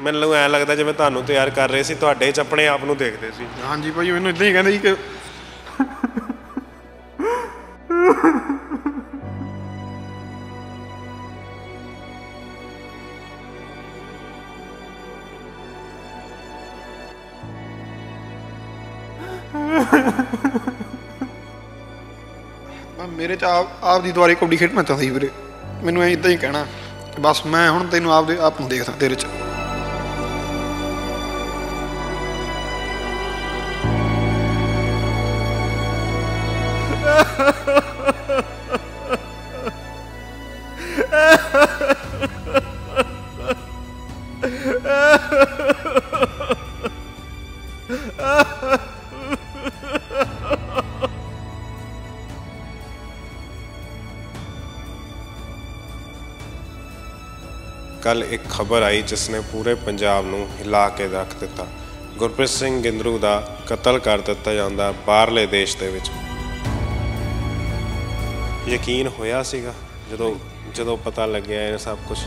ਮੈਨੂੰ ਐ ਲੱਗਦਾ ਜਿਵੇਂ ਤੁਹਾਨੂੰ ਤਿਆਰ ਕਰ ਰਹੇ ਸੀ ਤੁਹਾਡੇ ਚ ਆਪਣੇ ਆਪ ਨੂੰ ਦੇਖਦੇ ਸੀ। ਹਾਂਜੀ ਭਾਈ ਮੈਨੂੰ ਇਦਾਂ ਹੀ ਕਹਿੰਦੇ ਸੀ ਕਿ ਮੈਂ ਮੇਰੇ ਚ ਆਪ ਆਪ ਦੀ ਦੁਆਰੇ ਕਬੱਡੀ ਖੇਡਣਾ ਚਾਹੁੰਦਾ ਸੀ ਵੀਰੇ। ਮੈਨੂੰ ਐ ਇਦਾਂ ਹੀ ਕਹਿਣਾ। ਬਸ ਮੈਂ ਹੁਣ ਤੈਨੂੰ ਆਪ ਦੇ ਆਪ ਨੂੰ ਦੇਖਦਾ ਤੇਰੇ ਚ। ਕੱਲ ਇੱਕ ਖਬਰ ਆਈ ਜਿਸ ਨੇ ਪੂਰੇ ਪੰਜਾਬ ਨੂੰ ਹਿਲਾ ਕੇ ਰੱਖ ਦਿੱਤਾ। ਗੁਰਪ੍ਰੀਤ ਸਿੰਘ ਗਿੰਦਰੂ ਦਾ ਕਤਲ ਕਰ ਦਿੱਤਾ ਜਾਂਦਾ ਬਾਹਰਲੇ ਦੇਸ਼ ਦੇ ਵਿੱਚ। ਯਕੀਨ ਹੋਇਆ ਸੀਗਾ ਜਦੋਂ ਜਦੋਂ ਪਤਾ ਲੱਗਿਆ ਇਹ ਸਭ ਕੁਝ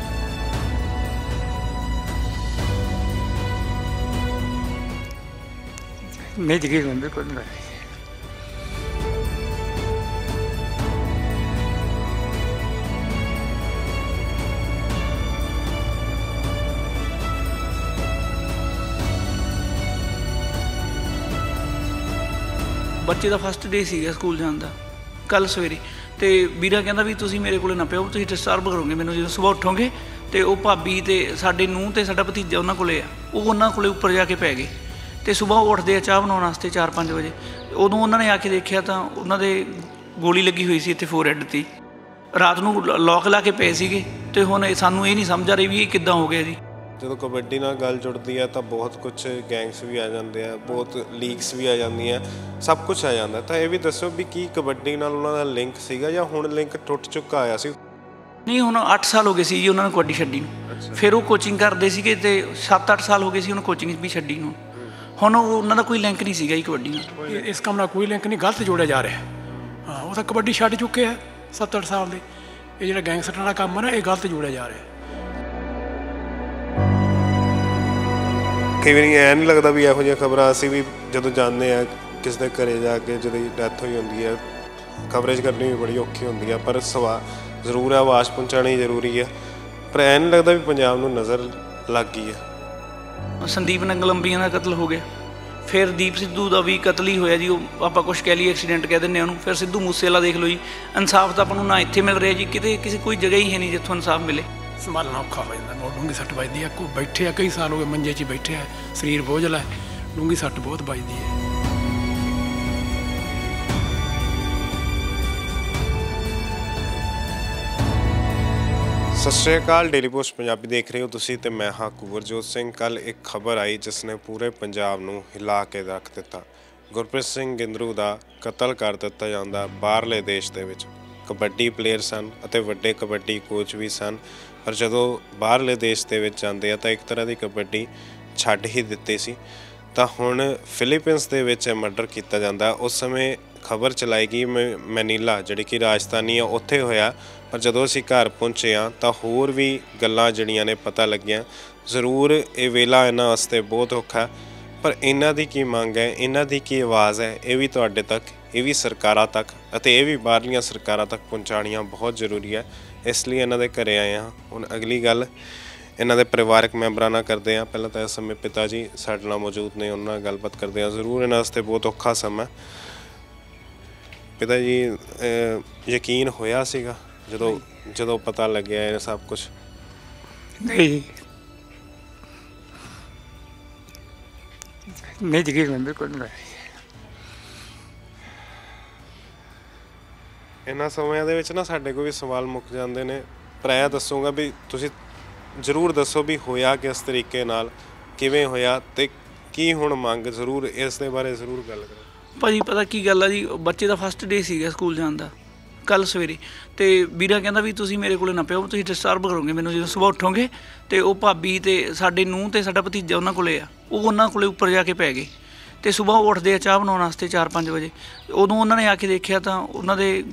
ਨਹੀਂ ਯਕੀਨ ਹੁੰਦਾ ਨਹੀਂ। ਬੱਚੇ ਦਾ ਫਸਟ ਡੇ ਸੀਗਾ ਸਕੂਲ ਜਾਣ ਦਾ ਕੱਲ ਸਵੇਰੇ। ਤੇ ਵੀਰਾ ਕਹਿੰਦਾ ਵੀ ਤੁਸੀਂ ਮੇਰੇ ਕੋਲੇ ਨਾ ਪਿਓ, ਤੁਸੀਂ ਡਿਸਟਰਬ ਕਰੋਗੇ, ਮੈਨੂੰ ਜਦੋਂ ਸਵੇਰ ਉੱਠੋਗੇ, ਤੇ ਉਹ ਭਾਬੀ ਤੇ ਸਾਡੇ ਨੂੰ ਤੇ ਸਾਡਾ ਭਤੀਜਾ ਉਹਨਾਂ ਕੋਲੇ ਆ, ਉਹ ਉਹਨਾਂ ਕੋਲੇ ਉੱਪਰ ਜਾ ਕੇ ਪੈ ਗਏ। ਤੇ ਸਵੇਰ ਉਹ ਉੱਠਦੇ ਆ ਚਾਹ ਬਣਾਉਣ ਵਾਸਤੇ 4-5 ਵਜੇ। ਉਦੋਂ ਉਹਨਾਂ ਨੇ ਆ ਕੇ ਦੇਖਿਆ ਤਾਂ ਉਹਨਾਂ ਦੇ ਗੋਲੀ ਲੱਗੀ ਹੋਈ ਸੀ ਇੱਥੇ ਫੋਰਹੈੱਡ ਤੇ। ਰਾਤ ਨੂੰ ਲੋਕ ਲਾ ਕੇ ਪਏ ਸੀਗੇ, ਤੇ ਹੁਣ ਸਾਨੂੰ ਇਹ ਨਹੀਂ ਸਮਝ ਆ ਰਹੀ ਵੀ ਇਹ ਕਿੱਦਾਂ ਹੋ ਗਿਆ ਜੀ। ਜਦੋਂ ਕਬੱਡੀ ਨਾਲ ਗੱਲ ਜੁੜਦੀ ਹੈ ਤਾਂ ਬਹੁਤ ਕੁਝ ਗੈਂਗਸ ਵੀ ਆ ਜਾਂਦੇ ਆ ਬਹੁਤ ਲੀਗਸ ਵੀ ਆ ਜਾਂਦੀਆਂ ਸਭ ਕੁਝ ਆ ਜਾਂਦਾ। ਤਾਂ ਇਹ ਵੀ ਦੱਸੋ ਵੀ ਕੀ ਕਬੱਡੀ ਨਾਲ ਉਹਨਾਂ ਦਾ ਲਿੰਕ ਸੀਗਾ ਜਾਂ ਹੁਣ ਲਿੰਕ ਟੁੱਟ ਚੁੱਕਾ ਆਇਆ ਸੀ? ਨਹੀਂ ਹੁਣ 8 ਸਾਲ ਹੋ ਗਏ ਸੀ ਜੀ ਉਹਨਾਂ ਨੂੰ ਕਬੱਡੀ ਛੱਡੀ ਨੂੰ। ਫਿਰ ਉਹ ਕੋਚਿੰਗ ਕਰਦੇ ਸੀਗੇ ਤੇ 7-8 ਸਾਲ ਹੋ ਗਏ ਸੀ ਉਹਨੂੰ ਕੋਚਿੰਗ ਵੀ ਛੱਡੀ ਨੂੰ। ਹੁਣ ਉਹ- ਉਹਨਾਂ ਦਾ ਕੋਈ ਲਿੰਕ ਨਹੀਂ ਸੀਗਾ ਜੀ ਕਬੱਡੀ ਨਾਲ। ਇਸ ਕੰਮ ਨਾਲ ਕੋਈ ਲਿੰਕ ਨਹੀਂ ਗਲਤ ਜੋੜਿਆ ਜਾ ਰਿਹਾ। ਹਾਂ ਉਹ ਤਾਂ ਕਬੱਡੀ ਛੱਡ ਚੁੱਕੇ ਆ 7-8 ਸਾਲ ਦੇ। ਇਹ ਜਿਹੜਾ ਗੈਂਗਸਟਰਾਂ ਦਾ ਕੰਮ ਹੈ ਨਾ ਇਹ ਗਲਤ ਜੋੜਿਆ ਜਾ ਰਿਹਾ। ਕਈ ਵਾਰੀ ਐ ਨਹੀਂ ਲੱਗਦਾ ਵੀ ਇਹੋ ਜਿਹੀਆਂ ਖਬਰਾਂ ਅਸੀਂ ਵੀ ਜਦੋਂ ਜਾਂਦੇ ਆ ਕਿਸ ਦੇ ਘਰੇ ਜਾ ਕੇ ਜਿਹਦੀ ਡੈਥ ਹੋਈ ਹੁੰਦੀ ਹੈ ਕਵਰੇਜ ਕਰਨੀ ਵੀ ਬੜੀ ਔਖੀ ਹੁੰਦੀ ਆ, ਪਰ ਸਵਾ, ਜ਼ਰੂਰ ਆਵਾਜ਼ ਪਹੁੰਚਾਉਣੀ ਜ਼ਰੂਰੀ ਆ। ਪਰ ਐ ਨਹੀਂ ਲੱਗਦਾ ਵੀ ਪੰਜਾਬ ਨੂੰ ਨਜ਼ਰ ਲੱਗ ਗਈ ਆ। ਸੰਦੀਪ ਨੰਗਲੰਬੀਆਂ ਦਾ ਕਤਲ ਹੋ ਗਿਆ। ਫਿਰ ਦੀਪ ਸਿੱਧੂ ਦਾ ਵੀ ਕਤਲ ਹੀ ਹੋਇਆ ਜੀ, ਉਹ ਆਪਾਂ ਕੁਝ ਕਹਿ ਲਈ ਐਕਸੀਡੈਂਟ ਕਹਿ ਦਿੰਦੇ ਆ ਉਹਨੂੰ। ਫਿਰ ਸਿੱਧੂ ਮੂਸੇਵਾਲਾ ਦੇਖ ਲਓ ਜੀ, ਇਨਸਾਫ ਤਾਂ ਆਪਾਂ ਨੂੰ ਨਾ ਇੱਥੇ ਮਿਲ ਰਿਹਾ ਜੀ, ਕਿਤੇ ਕਿਸੇ ਕੋਈ ਜਗ੍ਹਾ ਹੀ ਹੈ ਨਹੀਂ ਜਿੱਥੋਂ ਇਨਸਾਫ ਮਿਲੇ। ਸੰਭਾਲਣਾ ਔਖਾ ਹੋ ਜਾਂਦਾ। ਬਹੁਤ ਡੂੰਗੀ ਸੱਟ ਵੱਜਦੀ ਹੈ ਕੋ ਬੈਠੇ ਆ, ਕਈ ਸਾਲ ਹੋ ਗਏ ਮੰਜੇ 'ਚ ਹੀ ਬੈਠੇ ਆ। ਸਰੀਰ ਬੋਝਲ ਹੈ। ਡੂੰਗੀ ਸੱਟ ਬਹੁਤ ਵੱਜਦੀ ਹੈ। ਸਤਿ ਸ਼੍ਰੀ ਅਕਾਲ। ਡੇਲੀ ਪੋਸਟ ਪੰਜਾਬੀ ਦੇਖ ਰਹੇ ਹੋ ਤੁਸੀਂ ਤੇ ਮੈਂ ਹਾਂ ਕੁਵਰਜੋਤ ਸਿੰਘ। ਕੱਲ ਇੱਕ ਖਬਰ ਆਈ ਜਿਸ ਨੇ ਪੂਰੇ ਪੰਜਾਬ ਨੂੰ ਹਿਲਾ ਕੇ ਰੱਖ ਦਿੱਤਾ। ਗੁਰਪ੍ਰੀਤ ਸਿੰਘ ਗਿੰਦਰੂ ਦਾ ਕਤਲ ਕਰ ਦਿੱਤਾ ਜਾਂਦਾ ਬਾਹਰਲੇ ਦੇਸ਼ ਦੇ ਵਿੱਚ। ਕਬੱਡੀ ਪਲੇਅਰ ਸਨ ਅਤੇ ਵੱਡੇ ਕਬੱਡੀ ਕੋਚ ਵੀ ਸਨ। ਪਰ ਜਦੋਂ ਬਾਹਰਲੇ ਦੇਸ਼ ਦੇ ਵਿੱਚ ਜਾਂਦੇ ਆ ਤਾਂ ਇੱਕ ਤਰ੍ਹਾਂ ਦੀ ਕਬੱਡੀ ਛੱਡ ਹੀ ਦਿੱਤੀ ਸੀ। ਤਾਂ ਹੁਣ ਫਿਲੀਪੀਨਸ ਦੇ ਵਿੱਚ ਮਰਡਰ ਕੀਤਾ ਜਾਂਦਾ। ਉਸ ਸਮੇਂ ਖਬਰ ਚਲਾਈ ਗਈ ਮ- ਮੈਨੀਲਾ, ਜਿਹੜੀ ਕਿ ਰਾਜਧਾਨੀ ਆ, ਉੱਥੇ ਹੋਇਆ। ਪਰ ਜਦੋਂ ਅਸੀਂ ਘਰ ਪਹੁੰਚੇ ਆ ਤਾਂ ਹੋਰ ਵੀ ਗੱਲਾਂ ਜਿਹੜੀਆਂ ਨੇ ਪਤਾ ਲੱਗੀਆਂ। ਜ਼ਰੂਰ ਇਹ ਵੇਲਾ ਇਹਨਾਂ ਵਾਸਤੇ ਬਹੁਤ ਔਖਾ। ਪਰ ਇਹਨਾਂ ਦੀ ਕੀ ਮੰਗ ਹੈ? ਇਹਨਾਂ ਦੀ ਕੀ ਆਵਾਜ਼ ਹੈ? ਇਹ ਵੀ ਤੁਹਾਡੇ ਤੱਕ, ਇਹ ਵੀ ਸਰਕਾਰਾਂ ਤੱਕ ਅਤੇ ਇਹ ਵੀ ਬਾਹਰਲੀਆਂ ਸਰਕਾਰਾਂ ਤੱਕ ਪਹੁੰਚਾਉਣੀਆਂ ਬਹੁਤ ਜ਼ਰੂਰੀ ਹੈ। ਇਸ ਲਈ ਇਹਨਾਂ ਦੇ ਘਰੇ ਆਏ ਹਾਂ। ਹੁਣ ਅਗਲੀ ਗੱਲ ਇਹਨਾਂ ਦੇ ਪਰਿਵਾਰਕ ਮੈਂਬਰਾਂ ਨਾਲ ਕਰਦੇ ਆ ਪਹਿਲਾਂ ਤਾਂ ਇਸ ਸਮੇਂ ਪਿਤਾ ਜੀ ਸਾਡੇ ਨਾਲ ਮੌਜੂਦ ਨੇ ਉਹਨਾਂ ਨਾਲ ਗੱਲਬਾਤ ਕਰਦੇ ਆ ਜ਼ਰੂਰ ਇਹਨਾਂ ਵਾਸਤੇ ਬਹੁਤ ਔਖਾ ਸਮਾਂ। ਪਿਤਾ ਜੀ ਯਕੀਨ ਹੋਇਆ ਸੀਗਾ ਜਦੋਂ ਜਦੋਂ ਪਤਾ ਲੱਗਿਆ ਇਹ ਸਭ ਕੁਝ ਨਹੀਂ। ਨਹੀਂ ਹੁੰਦਾ ਕੋਈ ਨਹੀਂ ਇਹਨਾਂ ਸਮਿਆਂ ਦੇ ਵਿੱਚ ਨਾ ਸਾਡੇ ਕੋਲ ਵੀ ਸਵਾਲ ਮੁੱਕ ਜਾਂਦੇ ਨੇ। ਪਰ ਇਹ ਦੱਸੂਗਾ ਵੀ ਤੁਸੀਂ ਜ਼ਰੂਰ ਦੱਸੋ ਵੀ ਹੋਇਆ ਕਿਸ ਤਰੀਕੇ ਨਾਲ, ਕਿਵੇਂ ਹੋਇਆ ਤੇ ਕੀ ਹੁਣ ਮੰਗ ਜ਼ਰੂਰ ਇਸ ਦੇ ਬਾਰੇ ਜ਼ਰੂਰ ਗੱਲ ਕਰੋ। ਭਾਜੀ, ਪਤਾ ਕੀ ਗੱਲ ਆ ਜੀ, ਬੱਚੇ ਦਾ ਫਸਟ ਡੇ ਸੀਗਾ ਸਕੂਲ ਜਾਣ ਦਾ ਕੱਲ ਸਵੇਰੇ। ਤੇ ਵੀਰਾ ਕਹਿੰਦਾ ਵੀ ਤੁਸੀਂ ਮੇਰੇ ਕੋਲੇ ਨਾ ਪਿਓ, ਤੁਸੀਂ ਡਿਸਟਰਬ ਕਰੋਗੇ ਮੈਨੂੰ ਜਦੋਂ ਸਵੇਰ ਉੱਠੋਗੇ ਤੇ ਉਹ ਭਾਬੀ ਤੇ ਸਾਡੇ ਨੂੰਹ ਤੇ ਸਾਡਾ ਭਤੀਜਾ ਉਹਨਾਂ ਕੋਲੇ ਆ, ਉਹ ਉਹਨਾਂ ਕੋਲੇ ਉੱਪਰ ਜਾ ਕੇ ਪੈ ਗਏ। ਤੇ ਸਵੇਰ ਉਹ ਉੱਠਦੇ ਆ ਚਾਹ ਬਣਾਉਣ ਵਾਸਤੇ 4-5 ਵਜੇ। ਉਦੋਂ ਉਹਨਾਂ ਨੇ ਆ ਕੇ ਦੇਖਿਆ ਤਾਂ ਉਹਨਾਂ ਦੇ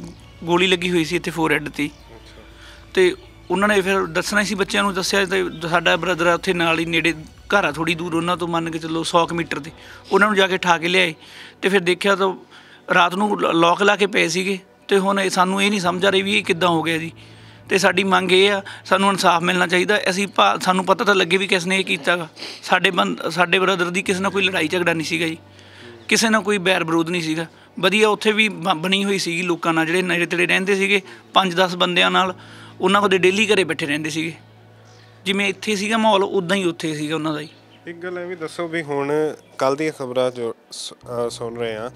ਗੋਲੀ ਲੱਗੀ ਹੋਈ ਸੀ ਇੱਥੇ ਫੋਰਹੈੱਡ ਤੇ। ਤੇ ਉਹਨਾਂ ਨੇ ਫਿਰ ਦੱਸਣਾ ਸੀ ਬੱਚਿਆਂ ਨੂੰ, ਦੱਸਿਆ ਤੇ ਸਾਡਾ ਬ੍ਰਦਰ ਆ ਉੱਥੇ ਨਾਲ ਹੀ ਨੇੜੇ ਘਰ ਆ ਥੋੜੀ ਦੂਰ ਉਹਨਾਂ ਤੋਂ ਮੰਨ ਕੇ ਚੱਲੋ 100 ਕੁ ਮੀਟਰ ਤੇ। ਉਹਨਾਂ ਨੂੰ ਜਾ ਕੇ ਠਾ ਕੇ ਲਿਆਏ ਤੇ ਫਿਰ ਦੇਖਿਆ ਤਾਂ ਰਾਤ ਨੂੰ ਲੋਕ ਲਾ ਕੇ ਪਏ ਸੀਗੇ ਤੇ ਹੁਣ ਸਾਨੂੰ ਇਹ ਨਹੀਂ ਸਮਝ ਆ ਰਹੀ ਵੀ ਇਹ ਕਿੱਦਾਂ ਹੋ ਗਿਆ ਜੀ। ਤੇ ਸਾਡੀ ਮੰਗ ਇਹ ਆ, ਸਾਨੂੰ ਇਨਸਾਫ ਮਿਲਣਾ ਚਾਹੀਦਾ। ਅਸੀਂ ਭਾ- ਸਾਨੂੰ ਪਤਾ ਤਾਂ ਲੱਗੇ ਵੀ ਕਿਸ ਨੇ ਇਹ ਕੀਤਾ ਗਾ। ਸਾਡੇ ਬੰਦ ਸਾਡੇ ਬ੍ਰਦਰ ਦੀ ਕਿਸੇ ਨਾਲ ਕੋਈ ਲੜਾਈ ਝਗੜਾ ਨਹੀਂ ਸੀਗਾ ਜੀ। ਕਿਸੇ ਨਾਲ ਕੋਈ ਬੈਰ ਵਿਰੋਧ ਨਹੀਂ ਸੀਗਾ। ਵਧੀਆ ਉੱਥੇ ਵੀ ਬ- ਬਣੀ ਹੋਈ ਸੀਗੀ ਲੋਕਾਂ ਨਾਲ, ਜਿਹੜੇ ਨੇੜੇ ਤੇੜੇ ਰਹਿੰਦੇ ਸੀਗੇ 5-10 ਬੰਦਿਆਂ ਨਾਲ, ਉਹਨਾਂ ਕੋਲ ਡੇਲੀ ਘਰੇ ਬੈਠੇ ਰਹਿੰਦੇ ਸੀਗੇ। ਜਿਵੇਂ ਇੱਥੇ ਸੀਗਾ ਮਾਹੌਲ ਉਦਾਂ ਹੀ ਉੱਥੇ ਸੀਗਾ ਉਹਨਾਂ ਦਾ ਹੀ ਇੱਕ ਗੱਲ ਇਹ ਵੀ ਦੱਸੋ ਵੀ ਹੁਣ ਕੱਲ ਦੀਆਂ ਖਬਰਾਂ ਜੋ ਸੁਣ ਰਹੇ ਆ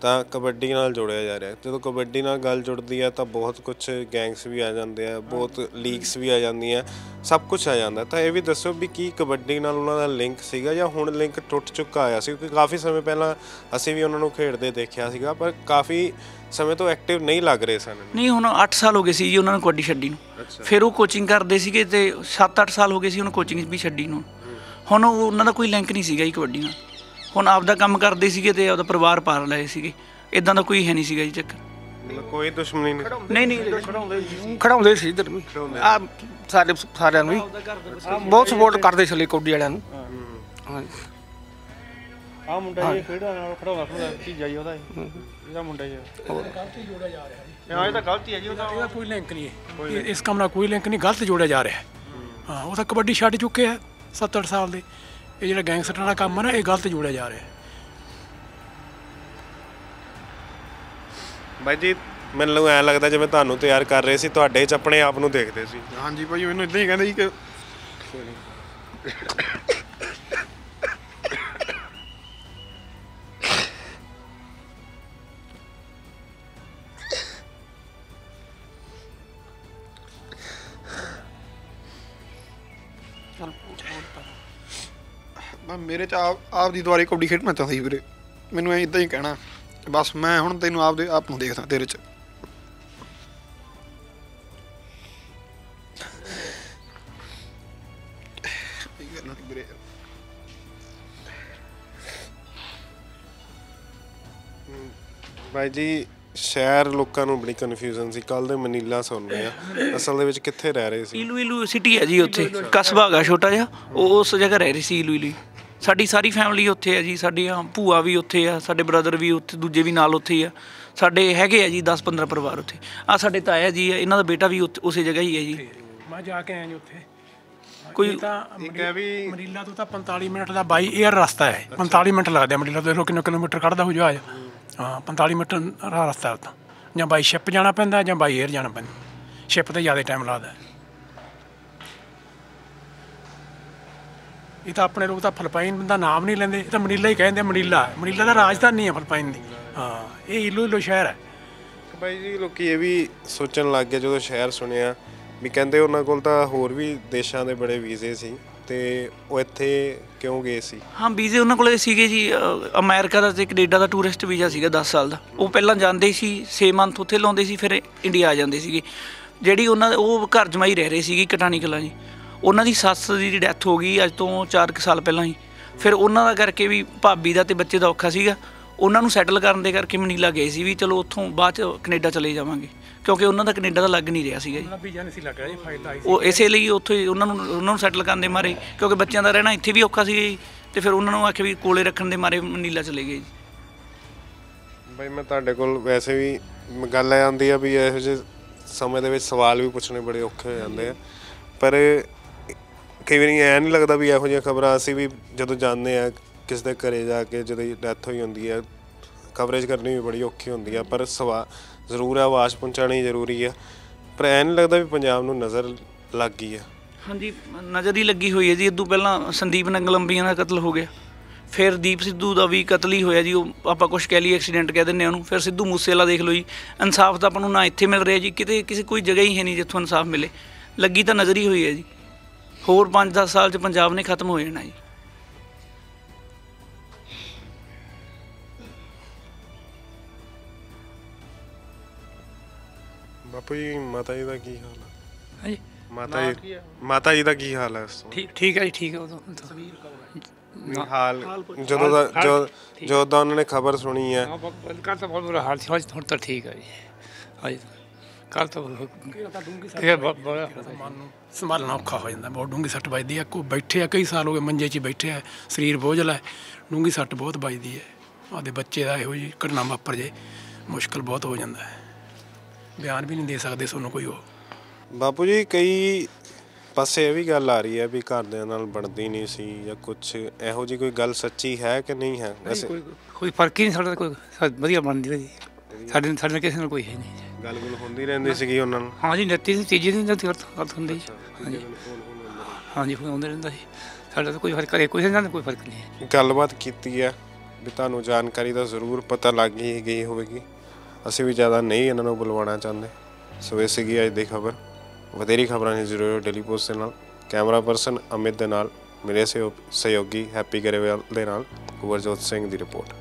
ਤਾਂ ਕਬੱਡੀ ਨਾਲ ਜੋੜਿਆ ਜਾ ਰਿਹਾ। ਜਦੋਂ ਕਬੱਡੀ ਨਾਲ ਗੱਲ ਜੁੜਦੀ ਆ ਤਾਂ ਬਹੁਤ ਕੁਝ ਗੈਂਗਸ ਵੀ ਆ ਜਾਂਦੇ ਆ ਬਹੁਤ ਲੀਗਸ ਵੀ ਆ ਜਾਂਦੀਆਂ ਸਭ ਕੁਝ ਆ ਜਾਂਦਾ। ਤਾਂ ਇਹ ਵੀ ਦੱਸੋ ਵੀ ਕੀ ਕਬੱਡੀ ਨਾਲ ਉਹਨਾਂ ਦਾ ਲਿੰਕ ਸੀਗਾ ਜਾਂ ਹੁਣ ਲਿੰਕ ਟੁੱਟ ਚੁੱਕਾ ਆਇਆ ਸੀ? ਕਿਉਂਕਿ ਕਾਫੀ ਸਮੇਂ ਪਹਿਲਾਂ ਅਸੀਂ ਵੀ ਉਹਨਾਂ ਨੂੰ ਖੇਡਦੇ ਦੇਖਿਆ ਸੀਗਾ ਪਰ ਕਾਫੀ ਸਮੇਂ ਤੋਂ ਐਕਟਿਵ ਨਹੀਂ ਲੱਗ ਰਹੇ ਸਨ। ਨਹੀਂ ਹੁਣ 8 ਸਾਲ ਹੋ ਗਏ ਸੀ ਜੀ ਉਹਨਾਂ ਨੂੰ ਕਬੱਡੀ ਛੱਡੀ ਨੂੰ। ਫਿਰ ਉਹ ਕੋਚਿੰਗ ਕਰਦੇ ਸੀਗੇ ਤੇ 7-8 ਸਾਲ ਹੋ ਗਏ ਸੀ ਉਹਨੂੰ ਕੋਚਿੰਗ ਵੀ ਛੱਡੀ ਨੂੰ। ਹੁਣ ਉਹ- ਉਹਨਾਂ ਦਾ ਕੋਈ ਲਿੰਕ ਨਹੀਂ ਸੀਗਾ ਜੀ ਕਬੱਡੀ ਨਾਲ। ਹੁਣ ਆਪਦਾ ਕੰਮ ਕਰਦੇ ਸੀਗੇ ਤੇ ਆਪਦਾ ਪਰਿਵਾਰ ਪਾਲ ਲਏ ਸੀਗੇ। ਇਦਾਂ ਦਾ ਕੋਈ ਹੈ ਨਹੀਂ ਸੀਗਾ ਜੀ ਚੱਕਰ। ਮਤਲਬ ਕੋਈ ਦੁਸ਼ਮਣੀ ਨਹੀਂ ਨਹੀਂ ਨਹੀਂ। ਖੜਾਉਂਦੇ ਸੀ ਇਧਰ ਵੀ। ਆ ਸਾਡੇ ਸਾਰਿਆਂ ਨੂੰ ਵੀ ਬਹੁਤ ਸਪੋਰਟ ਕਰਦੇ ਸੀ ਕੌਡੀ ਵਾਲਿਆਂ ਨੂੰ। ਆ ਮੁੰਡਾ ਜੀ ਖੇਡਦਾ ਨਾਲ ਖੜਾਉਂਦਾ ਖੜਾਉਂਦਾ ਭੀਜਾ ਜੀ ਉਹਦਾ ਇਹ। ਇਹਦਾ ਮੁੰਡਾ ਜੀ। ਗਲਤ ਜੋੜਿਆ ਜਾ ਰਿਹਾ ਜੀ। ਹਾਂ ਇਹ ਤਾਂ ਗਲਤੀ ਹੈ ਜੀ ਉਹਦਾ ਇਹਦਾ ਕੋਈ ਲਿੰਕ ਨਹੀਂ ਹੈ। ਇਸ ਕੰਮ ਨਾਲ ਕੋਈ ਲਿੰਕ ਨਹੀਂ ਗਲਤ ਜੋੜਿਆ ਜਾ ਰਿਹਾ। ਹੈ। ਹਾਂ ਉਹ ਤਾਂ ਕਬੱਡੀ ਛੱਡ ਚੁੱਕੇ ਆ 70 ਸਾਲ ਦੇ। ਇਹ ਜਿਹੜਾ ਗੈਂਗਸਟਰਾਂ ਦਾ ਕੰਮ ਹੈ ਨਾ ਇਹ ਗਲਤ ਜੋੜਿਆ ਜਾ ਰਿਹਾ ਹੈ। ਬਾਈ ਜੀ ਮੈਨੂੰ ਐ ਲੱਗਦਾ ਜਿਵੇਂ ਤੁਹਾਨੂੰ ਤਿਆਰ ਕਰ ਰਹੇ ਸੀ ਤੁਹਾਡੇ ਚ ਆਪਣੇ ਆਪ ਨੂੰ ਦੇਖਦੇ ਸੀ ਹਾਂਜੀ ਭਾਈ ਮੈਨੂੰ ਇਦਾਂ ਹੀ ਕਹਿੰਦੇ ਸੀ ਕਿ ਮੇਰੇ ਚ ਆਪ ਆਪ ਦੀ ਦੁਆਰੇ ਕਬੱਡੀ ਖੇਡਣਾ ਚਾਹੁੰਦਾ ਸੀ ਵੀਰੇ। ਮੈਨੂੰ ਐ ਇਦਾਂ ਹੀ ਕਹਿਣਾ। ਬਸ ਮੈਂ ਹੁਣ ਤੈਨੂੰ ਆਪਦੇ ਆਪ ਨੂੰ ਦੇਖਦਾ ਤੇਰੇ ਚ। ਬਾਈ ਜੀ ਸ਼ਹਿਰ ਲੋਕਾਂ ਨੂੰ ਬੜੀ ਕਨਫਿਊਜ਼ਨ ਸੀ। ਕੱਲ ਦੇ ਮਨੀਲਾ ਸੁਣ ਰਹੇ ਆ। ਅਸਲ ਦੇ ਵਿੱਚ ਕਿੱਥੇ ਰਹਿ ਰਹੇ ਸੀ? ਇਲੂ ਇਲੂ ਸਿਟੀ ਹੈ ਜੀ ਉੱਥੇ। ਕਸਬਾ ਹੈਗਾ ਛੋਟਾ ਜਿਹਾ। ਉਹ ਉਸ ਜਗ੍ਹਾ ਰਹਿ ਰਹੀ ਸੀ ਇਲੂ ਇਲੂ ਸਾਡੀ ਸਾਰੀ ਫੈਮਿਲੀ ਉੱਥੇ ਹੈ ਜੀ ਸਾਡੀਆਂ ਭੂਆ ਵੀ ਉੱਥੇ ਆ ਸਾਡੇ ਬ੍ਰਦਰ ਵੀ ਉੱਥੇ ਦੂਜੇ ਵੀ ਨਾਲ ਉੱਥੇ ਹੀ ਆ। ਸਾਡੇ ਹੈਗੇ ਆ ਜੀ 10-15 ਪਰਿਵਾਰ ਉੱਥੇ। ਆ ਸਾਡੇ ਤਾਇਆ ਜੀ ਆ ਇਹਨਾਂ ਦਾ ਬੇਟਾ ਵੀ ਉੱਥੇ- ਉਸੇ ਜਗ੍ਹਾ ਹੀ ਹੈ ਜੀ। ਮੈਂ ਜਾ ਕੇ ਆਇਆ ਜੀ ਉੱਥੇ। ਕੋਈ ਤਾਂ ਇੱਕ ਹੈ ਵੀ ਮਨੀਲਾ ਤੋਂ ਤਾਂ 45 ਮਿੰਟ ਦਾ ਬਾਈ 에ਅਰ ਰਸਤਾ ਹੈ। 45 ਮਿੰਟ ਲੱਗਦੇ ਆ ਮਨੀਲਾ ਤੋਂ ਦੇਖ ਕਿੰਨੇ ਕਿਲੋਮੀਟਰ ਕੱਢਦਾ ਹੋ ਜਹਾਜ਼। ਹਾਂ 45 ਮਿੰਟ ਦਾ ਰਸਤਾ ਤਾਂ ਜਾਂ ਬਾਈ ਸ਼ਿਪ ਜਾਣਾ ਪੈਂਦਾ ਜਾਂ ਬਾਈ 에ਅਰ ਜਾਣਾ ਪੈਂਦਾ। ਸ਼ਿਪ ਤੇ ਜ਼ਿਆਦਾ ਟਾਈਮ ਲੱਗਦਾ। ਇਹ ਤਾਂ ਆਪਣੇ ਲੋਕ ਤਾਂ ਫਿਲਪਾਈਨ ਦਾ ਨਾਮ ਨਹੀਂ ਲੈਂਦੇ ਇਹ ਤਾਂ ਮਨੀਲਾ ਹੀ ਕਹਿੰਦੇ ਮਨੀਲਾ। ਮਨੀਲਾ ਦਾ ਰਾਜਧਾਨੀ ਹੈ ਫਿਲਪਾਈਨ ਦੀ। ਹਾਂ ਇਹ ਇਲੋ ਇਲੋ ਸ਼ਹਿਰ ਹੈ। ਬਾਈ ਜੀ ਲੋਕੀ ਇਹ ਵੀ ਸੋਚਣ ਲੱਗ ਗਏ ਜਦੋਂ ਸ਼ਹਿਰ ਸੁਣਿਆ ਵੀ ਕਹਿੰਦੇ ਉਹਨਾਂ ਕੋਲ ਤਾਂ ਹੋਰ ਵੀ ਦੇਸ਼ਾਂ ਦੇ ਬੜੇ ਵੀਜ਼ੇ ਸੀ ਤੇ ਉਹ ਇੱਥੇ ਕਿਉਂ ਗਏ ਸੀ? ਹਾਂ ਵੀਜ਼ੇ ਉਹਨਾਂ ਕੋਲੇ ਸੀਗੇ ਜੀ ਅਮਰੀਕਾ ਦਾ ਤੇ ਕੈਨੇਡਾ ਦਾ ਟੂਰਿਸਟ ਵੀਜ਼ਾ ਸੀਗਾ 10 ਸਾਲ ਦਾ। ਉਹ ਪਹਿਲਾਂ ਜਾਂਦੇ ਸੀ 6 ਮੰਥ ਉੱਥੇ ਲਾਉਂਦੇ ਸੀ ਫਿਰ ਇੰਡੀਆ ਆ ਜਾਂਦੇ ਸੀਗੇ। ਜਿਹੜੀ ਉਹਨਾਂ ਦੇ ਉਹ ਘਰ ਜਮਾਈ ਰਹਿ ਰਹੇ ਸੀਗੇ ਕਟਾਣੀ ਕਲਾਂ ਜੀ। ਉਹਨਾਂ ਦੀ ਸੱਸ ਦੀ ਡੈਥ ਹੋ ਗਈ ਅੱਜ ਤੋਂ 4 ਸਾਲ ਪਹਿਲਾਂ ਹੀ। ਫਿਰ ਉਹਨਾਂ ਦਾ ਕਰਕੇ ਵੀ ਭਾਬੀ ਦਾ ਤੇ ਬੱਚੇ ਦਾ ਔਖਾ ਸੀਗਾ। ਉਹਨਾਂ ਨੂੰ ਸੈਟਲ ਕਰਨ ਦੇ ਕਰਕੇ ਮਨੀਲਾ ਗਏ ਸੀ ਵੀ ਚਲੋ ਉੱਥੋਂ ਬਾਅਦ ਚ ਕੈਨੇਡਾ ਚਲੇ ਜਾਵਾਂਗੇ। ਕਿਉਂਕਿ ਉਹਨਾਂ ਦਾ ਕੈਨੇਡਾ ਦਾ ਲੱਗ ਨਹੀਂ ਰਿਹਾ ਸੀਗਾ ਜੀ। ਉਹਦਾ ਵੀਜ਼ਾ ਨਹੀਂ ਸੀ ਲੱਗ ਰਿਹਾ ਜੀ ਫਾਈਲ ਤਾਂ ਆਈ ਸੀ। ਉਹ ਇਸੇ ਲਈ ਉੱਥੇ ਉਹਨਾਂ ਨੂੰ ਉਹਨਾਂ ਨੂੰ ਸੈਟਲ ਕਰਨ ਦੇ ਮਾਰੇ ਕਿਉਂਕਿ ਬੱਚਿਆਂ ਦਾ ਰਹਿਣਾ ਇੱਥੇ ਵੀ ਔਖਾ ਸੀ ਜੀ। ਤੇ ਫਿਰ ਉਹਨਾਂ ਨੂੰ ਆਖਿਆ ਵੀ ਕੋਲੇ ਰੱਖਣ ਦੇ ਮਾਰੇ ਨੀਲਾ ਚਲੇ ਗਏ ਜੀ। ਬਾਈ ਮੈਂ ਤੁਹਾਡੇ ਕੋਲ ਵੈਸੇ ਵੀ ਗੱਲ ਆ ਜਾਂਦੀ ਆ ਵੀ ਇਹੋ ਜਿਹੇ ਸਮੇਂ ਦੇ ਵਿੱਚ ਸਵਾਲ ਵੀ ਪੁੱਛਣੇ ਬੜੇ ਔਖੇ ਹੋ ਜਾਂਦੇ ਆ। ਪਰ ਕਈ ਵਾਰੀ ਐ ਨਹੀਂ ਲੱਗਦਾ ਵੀ ਇਹੋ ਜਿਹੀਆਂ ਖਬਰਾਂ ਅਸੀਂ ਵੀ ਜਦੋਂ ਜਾਂਦੇ ਆ, ਕਿਸ ਦੇ ਘਰੇ ਜਾ ਕੇ ਜਦੋਂ ਡੈਥ ਹੋਈ ਹੁੰਦੀ ਹੈ ਕਵਰੇਜ ਕਰਨੀ ਵੀ ਬੜੀ ਔਖੀ ਹੁੰਦੀ ਆ, ਪਰ ਸਵਾ, ਜ਼ਰੂਰ ਆਵਾਜ਼ ਪਹੁੰਚਾਉਣੀ ਜ਼ਰੂਰੀ ਆ। ਪਰ ਐ ਨਹੀਂ ਲੱਗਦਾ ਵੀ ਪੰਜਾਬ ਨੂੰ ਨਜ਼ਰ ਲੱਗ ਗਈ ਆ। ਹਾਂਜੀ, ਨਜ਼ਰ ਹੀ ਲੱਗੀ ਹੋਈ ਹੈ ਜੀ। ਇਦੋਂ ਪਹਿਲਾਂ ਸੰਦੀਪ ਨੰਗਲੰਬੀਆਂ ਦਾ ਕਤਲ ਹੋ ਗਿਆ। ਫਿਰ ਦੀਪ ਸਿੱਧੂ ਦਾ ਵੀ ਕਤਲ ਹੀ ਹੋਇਆ ਜੀ। ਉਹ ਆਪਾਂ ਕੁਝ ਕਹਿ ਲਈ ਐਕਸੀਡੈਂਟ ਕਹਿ ਦਿੰਦੇ ਆ ਉਹਨੂੰ। ਫਿਰ ਸਿੱਧੂ ਮੂਸੇਵਾਲਾ ਦੇਖ ਲਓ ਜੀ। ਇਨਸਾਫ ਤਾਂ ਆਪਾਂ ਨੂੰ ਨਾ ਇੱਥੇ ਮਿਲ ਰਿਹਾ ਜੀ। ਕਿਤੇ, ਕਿਸੇ ਕੋਈ ਜਗ੍ਹਾ ਹੀ ਹੈ ਨਹੀਂ ਜਿੱਥੋਂ ਇਨਸਾਫ ਮਿਲੇ। ਲੱਗੀ ਤਾਂ ਨਜ਼ਰ ਹੀ ਹੋਈ ਹੈ ਜੀ। ਹੋਰ 5-10 ਸਾਲ 'ਚ ਪੰਜਾਬ ਨੇ ਖਤਮ ਹੋ ਜਾਣਾ ਜੀ। ਬਾਪੂ ਜੀ ਮਾਤਾ ਜੀ ਦਾ ਕੀ ਹਾਲ ਹਾਂਜੀ। ਮਾਤਾ ਜੀ ਮਾਤਾ ਜੀ ਦਾ ਕੀ ਹਾਲ ਹੈ ਇਸ ਠੀਕ ਠੀਕ ਹੈ ਜੀ ਠੀਕ ਹੈ ਉਦੋਂ ਵੀ ਹਾਲ ਜਦੋਂ ਦਾ ਜੋ ਜਦੋਂ ਦਾ ਉਹਨਾਂ ਨੇ ਖਬਰ ਸੁਣੀ ਹੈ ਹਾਂ ਕੱਲ ਤਾਂ ਬਹੁਤ ਬੁਰਾ ਹਾਲ ਸੀ ਹੁਣ ਹੁਣ ਤਾਂ ਠੀਕ ਹੈ ਜੀ। ਹਾਂਜੀ। ਕੱਲ ਤੋਂ ਇਹ ਮਨ ਨੂੰ ਸੰਭਾਲਣਾ ਔਖਾ ਹੋ ਜਾਂਦਾ ਬਹੁਤ ਡੂੰਗੀ ਸੱਟ ਵੱਜਦੀ ਹੈ। ਕੋ ਬੈਠੇ ਆ ਕਈ ਸਾਲ ਹੋ ਗਏ ਮੰਜੇ 'ਚ ਹੀ ਬੈਠੇ ਆ ਸਰੀਰ ਬੋਝਲ ਹੈ। ਡੂੰਗੀ ਸੱਟ ਬਹੁਤ ਵੱਜਦੀ ਹੈ। ਆਦੇ ਬੱਚੇ ਦਾ ਇਹੋ ਜੀ ਘਟਨਾ ਵਾਪਰ ਜੇ ਮੁਸ਼ਕਲ ਬਹੁਤ ਹੋ ਜਾਂਦਾ ਹੈ। ਬਿਆਨ ਵੀ ਨਹੀਂ ਦੇ ਸਕਦੇ ਤੁਹਾਨੂੰ ਕੋਈ ਉਹ। ਬਾਪੂ ਜੀ ਕਈ ਪਾਸੇ ਇਹ ਵੀ ਗੱਲ ਆ ਰਹੀ ਹੈ ਵੀ ਘਰਦਿਆਂ ਨਾਲ ਬਣਦੀ ਨਹੀਂ ਸੀ ਜਾਂ ਕੁਝ ਇਹੋ ਜੀ ਕੋਈ ਗੱਲ ਸੱਚੀ ਹੈ ਕਿ ਨਹੀਂ ਹੈ? ਵੈਸੇ ਕੋਈ ਕੋਈ ਫ਼ਰਕ ਹੀ ਨਹੀਂ ਸਾਡਾ ਕੋਈ ਵਧੀਆ ਬਣਦੀ ਰਹੀ ਸਾਡੇ ਸਾਡੇ ਨਾਲ ਕਿਸੇ ਨਾਲ ਕੋਈ ਹੈ ਨਹੀਂ ਗੱਲ ਗੁੱਲ ਹੁੰਦੀ ਰਹਿੰਦੀ ਸੀਗੀ ਉਹਨਾਂ ਨੂੰ। ਹਾਂ ਜੀ ਨੱਤੀ ਦੀ ਤੀਜੀ ਦਿਨ ਦੀ ਗੱਲ ਹੁੰਦੀ ਜੀ ਹਾਂਜੀ। ਹਾਂਜੀ ਫੋਨ ਆਉਂਦਾ ਰਹਿੰਦਾ ਸੀ। ਸਾਡਾ ਤਾਂ ਕੋਈ ਫ਼ਰਕ ਕਰੇ ਕਿਸੇ ਨਾਲ ਕੋਈ ਫ਼ਰਕ ਨਹੀਂ ਹੈ। ਗੱਲਬਾਤ ਕੀਤੀ ਹੈ ਵੀ ਤੁਹਾਨੂੰ ਜਾਣਕਾਰੀ ਦਾ ਜ਼ਰੂਰ ਪਤਾ ਲੱਗ ਹੀ ਗਈ ਹੋਵੇਗੀ। ਅਸੀਂ ਵੀ ਜ਼ਿਆਦਾ ਨਹੀਂ ਇਹਨਾਂ ਨੂੰ ਬੁਲਵਾਉਣਾ ਚਾਹੁੰਦੇ। ਸੋ ਇਹ ਸੀਗੀ ਅੱਜ ਦੀ ਖਬਰ। ਵਧੇਰੀ ਖਬਰਾਂ ਲਈ ਜ਼ਰੂਰ ਡੇਲੀ ਪੋਸਟ ਦੇ ਨਾਲ। ਕੈਮਰਾ ਪਰਸਨ ਅਮਿਤ ਦੇ ਨਾਲ। ਮੇਰੇ ਸਹਿਯੋ- ਸਹਿਯੋਗੀ ਹੈਪੀ ਗਰੇਵਾਲ ਦੇ ਨਾਲ। ਕੁਵਰਜੋਤ ਸਿੰਘ ਦੀ ਰਿਪੋਰਟ।